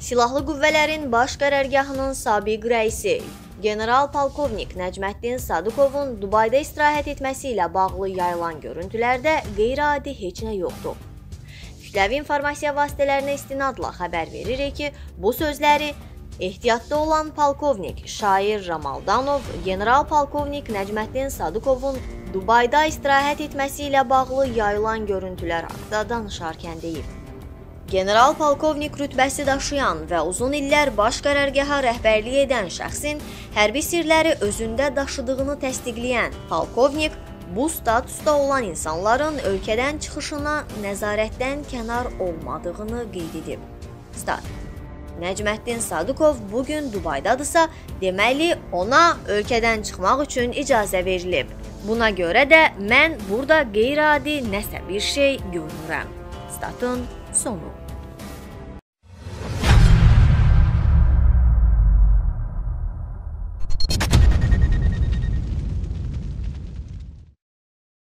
Silahlı Qüvvələrin Baş Qərargahının sabiq rəisi General Polkovnik Nəcməddin Sadıqovun Dubayda istirahət etməsi ilə bağlı yayılan görüntülərdə qeyri-adi heç nə yoxdur. Kütləvi informasiya vasitələrinə istinadla xəbər veririk ki, bu sözləri ehtiyatda olan polkovnik Şair Ramaldanov general polkovnik Nəcməddin Sadıqovun Dubayda istirahət etməsi ilə bağlı yayılan görüntülər haqqında danışarkən deyib. General polkovnik rütbəsi daşıyan və uzun illər baş qərargaha rəhbərlik edən şəxsin hərbi sirləri özündə daşıdığını təsdiqləyən polkovnik bu statusda olan insanların ölkədən çıxışına nəzarətdən kənar olmadığını qeyd edib. Stat Nəcməddin Sadıqov bu gün Dubaydadırsa, deməli ona ölkədən çıxmaq üçün icazə verilib. Buna görə də mən burada qeyri-adi nəsə bir şey görmürəm. Staten Solo.